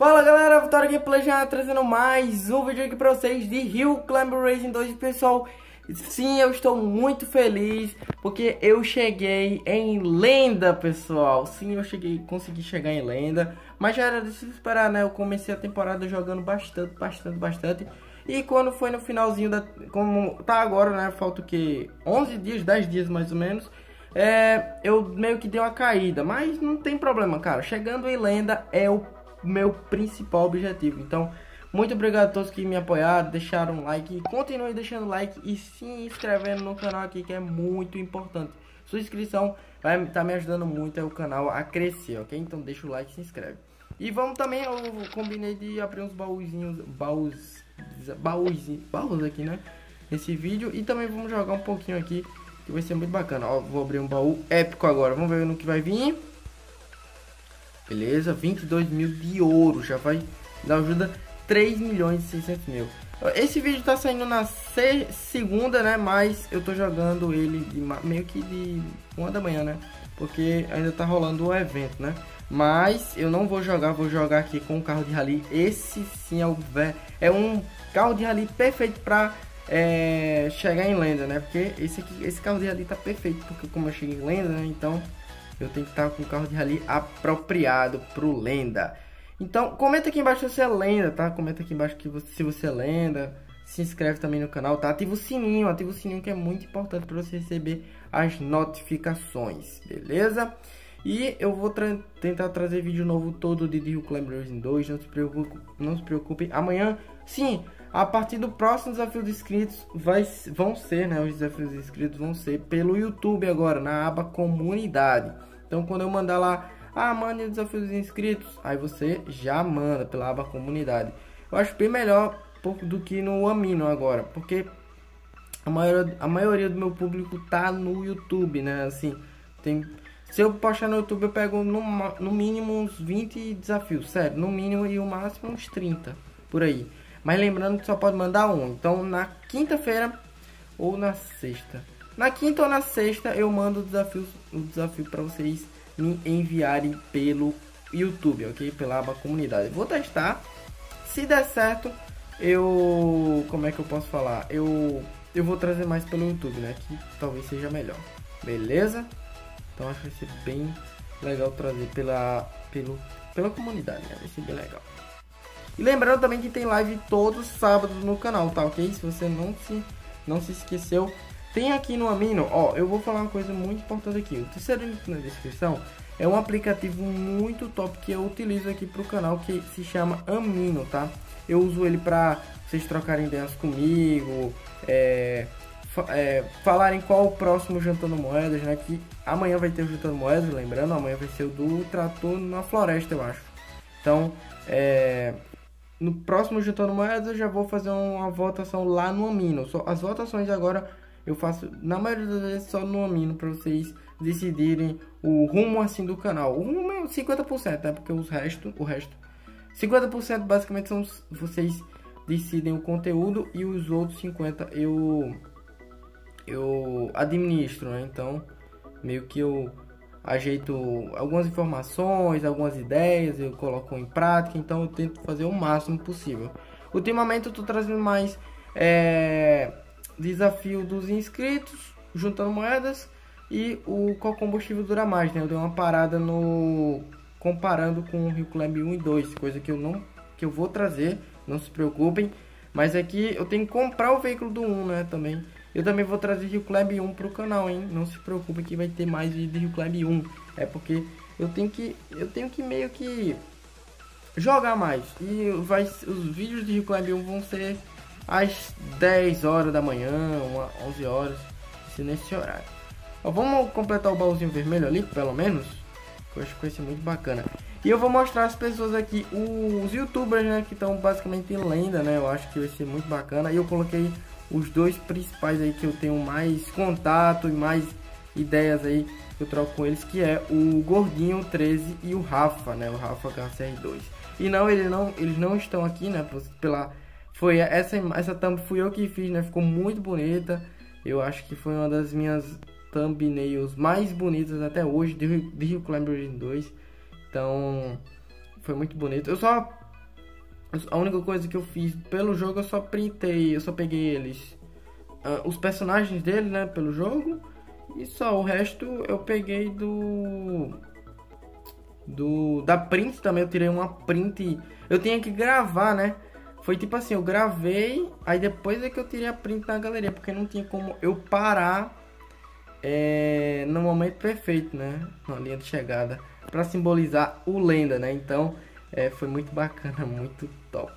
Fala galera, Vitória Gameplay já trazendo mais um vídeo aqui pra vocês de Rio Climber Racing 2 Pessoal, sim, eu estou muito feliz porque eu cheguei em lenda, pessoal Sim, eu cheguei, consegui chegar em lenda Mas já era de se esperar, né? Eu comecei a temporada jogando bastante, bastante, bastante E quando foi no finalzinho da... Como tá agora, né? Falta o que? 11 dias, 10 dias mais ou menos é, eu meio que dei uma caída, mas não tem problema, cara. Chegando em lenda é o meu principal objetivo. Então, muito obrigado a todos que me apoiaram, deixaram um like. Continue deixando like e se inscrevendo no canal aqui, que é muito importante. Sua inscrição vai estar tá me ajudando muito o canal a crescer, ok? Então deixa o like e se inscreve. E vamos também, eu combinei de abrir uns baúzinhos, baús, baús, baús aqui, né? Nesse vídeo. E também vamos jogar um pouquinho aqui que vai ser muito bacana. Ó, vou abrir um baú épico agora. Vamos ver no que vai vir. Beleza, 22 mil de ouro. Já vai dar ajuda 3 milhões e 600 mil. Esse vídeo tá saindo na segunda, né? Mas eu tô jogando ele meio que de uma da manhã, né? Porque ainda tá rolando o evento, né? Mas eu não vou jogar, vou jogar aqui com o carro de rally. Esse sim é, o, é um carro de rally perfeito para é, chegar em lenda, né? Porque esse, aqui, esse carro de rally tá perfeito, porque como eu cheguei em lenda, né? Então eu tenho que estar com o carro de rally apropriado pro lenda. Então comenta aqui embaixo se você é lenda, tá? Comenta aqui embaixo que você, se você é lenda. Se inscreve também no canal, tá? Ativa o sininho, ativa o sininho que é muito importante para você receber as notificações, beleza? E eu vou tra tentar trazer vídeo novo todo de Rio Climber 2, não se preocupe, não se preocupe. Amanhã, sim, a partir do próximo desafio de inscritos vai, vão ser, né? Os desafios de inscritos vão ser pelo YouTube agora, na aba comunidade. Então quando eu mandar lá, ah, mande o desafio dos inscritos, aí você já manda pela aba comunidade. Eu acho bem melhor do que no Amino agora, porque a maioria, a maioria do meu público tá no YouTube, né? Assim, tem se eu postar no YouTube, eu pego no, no mínimo uns 20 desafios, sério, no mínimo e o máximo uns 30 por aí. Mas lembrando que só pode mandar um. Então na quinta-feira ou na sexta. Na quinta ou na sexta eu mando o desafio, o desafio para vocês me enviarem pelo YouTube, ok? Pela aba comunidade. Vou testar. Se der certo, eu. Como é que eu posso falar? Eu. Eu vou trazer mais pelo YouTube, né? Que talvez seja melhor. Beleza? Então acho que vai ser bem legal trazer pela, pelo, pela comunidade, né? Vai ser bem legal. E lembrando também que tem live todos sábados no canal, tá ok? Se você não se, não se esqueceu, tem aqui no Amino, ó, eu vou falar uma coisa muito importante aqui. O terceiro link na descrição é um aplicativo muito top que eu utilizo aqui pro canal que se chama Amino, tá? Eu uso ele pra vocês trocarem ideias comigo, é, é, falarem qual o próximo Jantando Moedas, né? Que amanhã vai ter o Jantando Moedas, lembrando, amanhã vai ser o do Trator na Floresta, eu acho. Então, é, no próximo Juntando Moedas eu já vou fazer uma votação lá no Amino. As votações agora eu faço, na maioria das vezes, só no Amino para vocês decidirem o rumo assim do canal. O rumo é 50%, né? Porque os resto, o resto, 50% basicamente são vocês decidem o conteúdo e os outros 50 eu eu administro, né? Então, meio que eu ajeito algumas informações, algumas ideias, eu coloco em prática, então eu tento fazer o máximo possível. Ultimamente eu estou trazendo mais é, desafio dos inscritos, juntando moedas e o qual combustível dura mais, né? Eu dei uma parada no comparando com o Rio Club 1 e 2, coisa que eu não que eu vou trazer, não se preocupem, mas aqui é eu tenho que comprar o veículo do 1, né, também. Eu também vou trazer Rio Club 1 pro canal, hein? Não se preocupe que vai ter mais vídeo de Rio Club 1. É porque eu tenho que eu tenho que meio que jogar mais. E vai os vídeos de Rio Club 1 vão ser às 10 horas da manhã, 11 horas, se nesse horário. Ó, vamos completar o baúzinho vermelho ali, pelo menos. Que eu acho que vai ser muito bacana. E eu vou mostrar as pessoas aqui, os youtubers, né, que estão basicamente em lenda, né? Eu acho que vai ser muito bacana. E eu coloquei os dois principais aí que eu tenho mais contato e mais ideias aí eu troco com eles, que é o Gordinho 13 e o Rafa, né? O Rafa HCR2. E não, ele não, eles não estão aqui, né? Pela foi essa essa thumb fui eu que fiz, né? Ficou muito bonita. Eu acho que foi uma das minhas thumbnails mais bonitas até hoje de, de Rio Climber 2. Então, foi muito bonito. Eu só A única coisa que eu fiz pelo jogo eu só printei, eu só peguei eles. Uh, os personagens dele, né, pelo jogo. E só o resto eu peguei do. Do. Da print também, eu tirei uma print. Eu tinha que gravar, né? Foi tipo assim, eu gravei, aí depois é que eu tirei a print na galeria, porque não tinha como eu parar é, no momento perfeito, né? Na linha de chegada, para simbolizar o lenda, né? Então, é, foi muito bacana, muito top.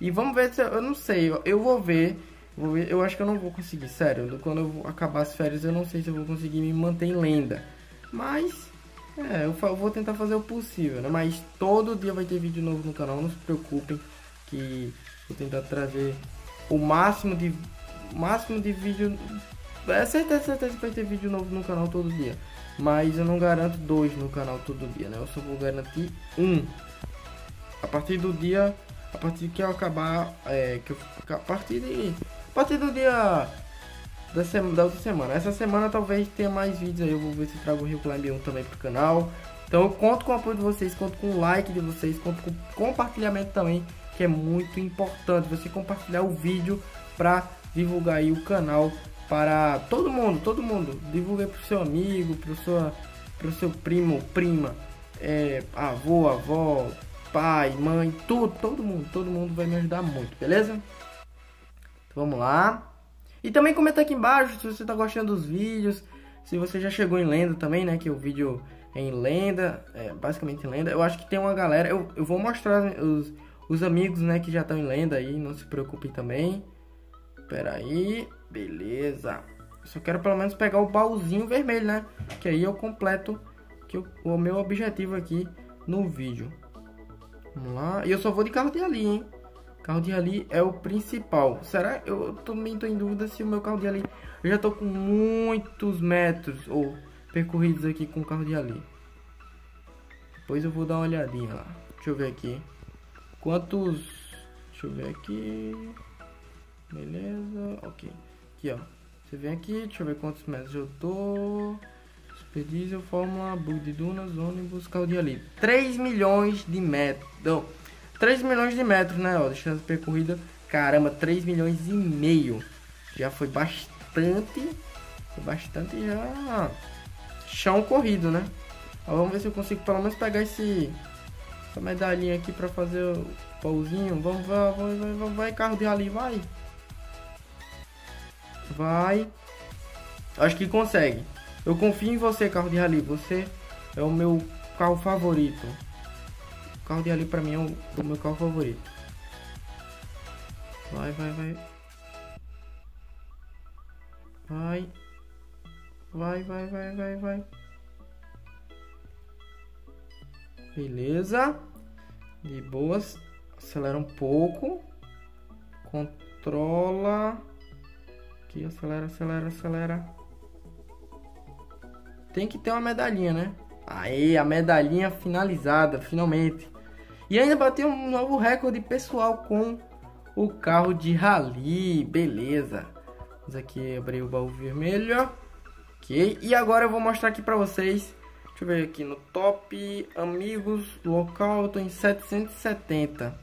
E vamos ver se eu, eu não sei, eu, eu vou, ver, vou ver. Eu acho que eu não vou conseguir, sério. Quando eu acabar as férias, eu não sei se eu vou conseguir me manter em lenda. Mas, é, eu, vou tentar fazer o possível, né? Mas todo dia vai ter vídeo novo no canal, não se preocupem que vou tentar trazer o máximo de máximo de vídeo é certeza, certeza que vai ter vídeo novo no canal todo dia. Mas eu não garanto dois no canal todo dia, né? Eu só vou garantir um. A partir do dia. A partir que eu acabar. É, que eu, a partir de. A partir do dia. Da, semana, da outra semana. Essa semana talvez tenha mais vídeos aí. Eu vou ver se trago o Rio Climb 1 também pro canal. Então eu conto com o apoio de vocês, conto com o like de vocês, conto com compartilhamento também, que é muito importante. Você compartilhar o vídeo para divulgar aí o canal para todo mundo, todo mundo. Divulgue para o seu amigo, para o seu, primo, prima, é, avô, avó, pai, mãe, tudo, todo mundo, todo mundo vai me ajudar muito, beleza? Então, vamos lá. E também comenta aqui embaixo se você está gostando dos vídeos, se você já chegou em lenda também, né? Que o vídeo é em lenda, é basicamente em lenda. Eu acho que tem uma galera, eu, eu vou mostrar os, os amigos, né, que já estão em lenda aí, não se preocupem também. Pera aí. Beleza. Só quero pelo menos pegar o baúzinho vermelho, né? Que aí eu completo que eu, o meu objetivo aqui no vídeo. Vamos lá. E eu só vou de carro de ali, hein? Carro de ali é o principal. Será? Eu também tô em dúvida se o meu carro de ali... Eu já tô com muitos metros ou percorridos aqui com o carro de ali. Depois eu vou dar uma olhadinha lá. Deixa eu ver aqui. Quantos... Deixa eu ver aqui... Beleza, ok. Aqui, ó. Você vem aqui, deixa eu ver quantos metros eu tô. Super Diesel, Fórmula, Bug de Dunas, ônibus, carro de ali. 3 milhões de metros. Não, 3 milhões de metros, né? Ó, distância percorrida. Caramba, 3 milhões e meio. Já foi bastante. Foi bastante já. Chão corrido, né? Ó, vamos ver se eu consigo pelo menos pegar esse. Essa medalhinha aqui pra fazer o pauzinho. Vamos, vai, vai, vai, vai, carro de ali, vai. Vai. Acho que consegue. Eu confio em você, carro de rally. Você é o meu carro favorito. O carro de rally pra mim é o, o meu carro favorito. Vai, vai, vai. Vai. Vai, vai, vai, vai, vai. Beleza. De boas. Acelera um pouco. Controla. Aqui, acelera, acelera, acelera. Tem que ter uma medalhinha, né? Aí, a medalhinha finalizada, finalmente. E ainda bateu um novo recorde pessoal com o carro de rally. Beleza. Vamos aqui abrir o baú vermelho. Ok. E agora eu vou mostrar aqui pra vocês. Deixa eu ver aqui no top. Amigos local, eu tô em 770.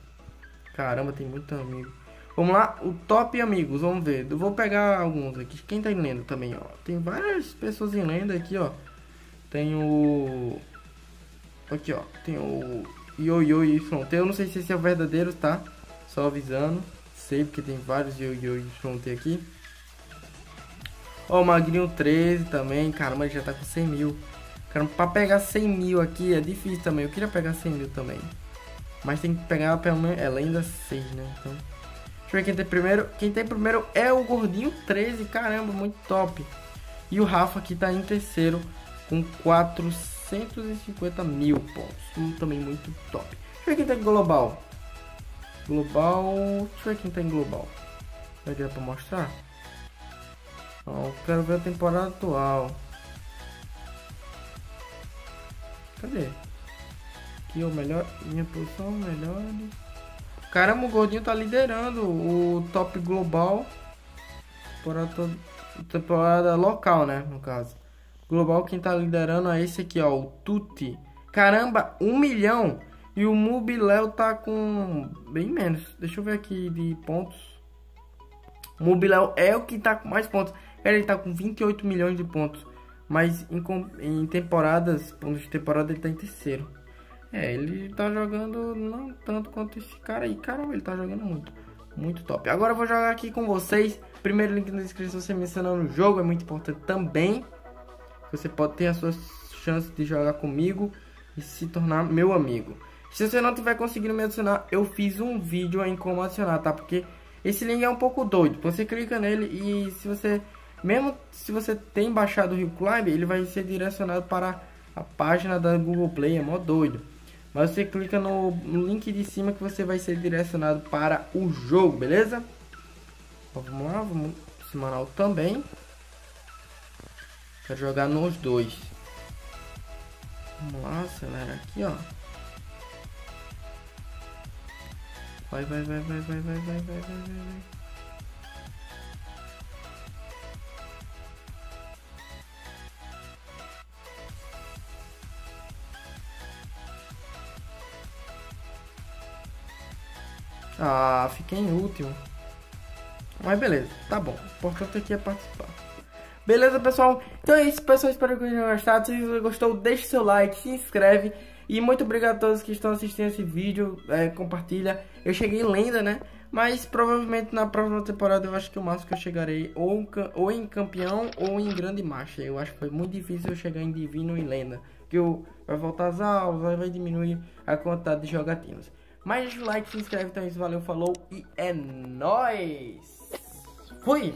Caramba, tem muito amigo. Vamos lá, o top amigos, vamos ver. Eu vou pegar alguns aqui. Quem tá em lenda também, ó. Tem várias pessoas em lenda aqui, ó. Tem o... Aqui, ó. Tem o Yo-Yo Fronte. Eu não sei se esse é o verdadeiro, tá? Só avisando. Sei porque tem vários Yo-Yo Fronte aqui. Ó, o Magrinho 13 também. Caramba, ele já tá com 100 mil. Caramba, pra pegar 100 mil aqui é difícil também. Eu queria pegar 100 mil também. Mas tem que pegar pelo menos... É lenda 6, né? Então... Deixa eu ver quem tem primeiro. Quem tem primeiro é o Gordinho 13. Caramba, muito top. E o Rafa aqui tá em terceiro com 450 mil pontos. Um, também muito top. Deixa eu ver quem tá em global. Global. Deixa eu ver quem tá em global. Vai dar pra mostrar? Ó, quero ver a temporada atual. Cadê? Aqui o melhor. Minha posição melhor. Caramba, o Gordinho tá liderando o top global. Temporada, temporada local, né? No caso. Global, quem tá liderando é esse aqui, ó. O Tuti. Caramba, 1 milhão E o Mubiléu tá com bem menos. Deixa eu ver aqui de pontos. O Mubiléu é o que tá com mais pontos. Ele tá com 28 milhões de pontos. Mas em, em temporadas, pontos de temporada, ele tá em terceiro. É, ele tá jogando não tanto quanto esse cara aí. Caramba, ele tá jogando muito. Muito top. Agora eu vou jogar aqui com vocês. Primeiro link na descrição, você mencionando o jogo. É muito importante também. Você pode ter as suas chances de jogar comigo e se tornar meu amigo. Se você não tiver conseguindo me adicionar, eu fiz um vídeo em como adicionar, tá? Porque esse link é um pouco doido. Você clica nele e se você mesmo se você tem baixado o Rio Climb, ele vai ser direcionado para a página da Google Play, é mó doido. Mas você clica no, link de cima que você vai ser direcionado para o jogo, beleza? Vamos lá, vamos semanal também. Quero jogar nos dois. Vamos lá, acelera aqui, ó. Vai, vai, vai, vai, vai, vai, vai, vai, vai, vai. Ah, fiquei em último. Mas beleza, tá bom. O importante aqui é participar. Beleza, pessoal? Então é isso, pessoal. Espero que tenham gostado. Se você gostou, deixe seu like, se inscreve. E muito obrigado a todos que estão assistindo esse vídeo. É, compartilha. Eu cheguei lenda, né? Mas provavelmente na próxima temporada eu acho que o máximo que eu chegarei ou, ou em campeão ou em grande marcha. Eu acho que foi muito difícil eu chegar em divino e lenda. Que eu, vai voltar as aulas, vai diminuir a quantidade de jogatinas. Mais deixa o like, se inscreve, então é valeu, falou e é nóis! Fui!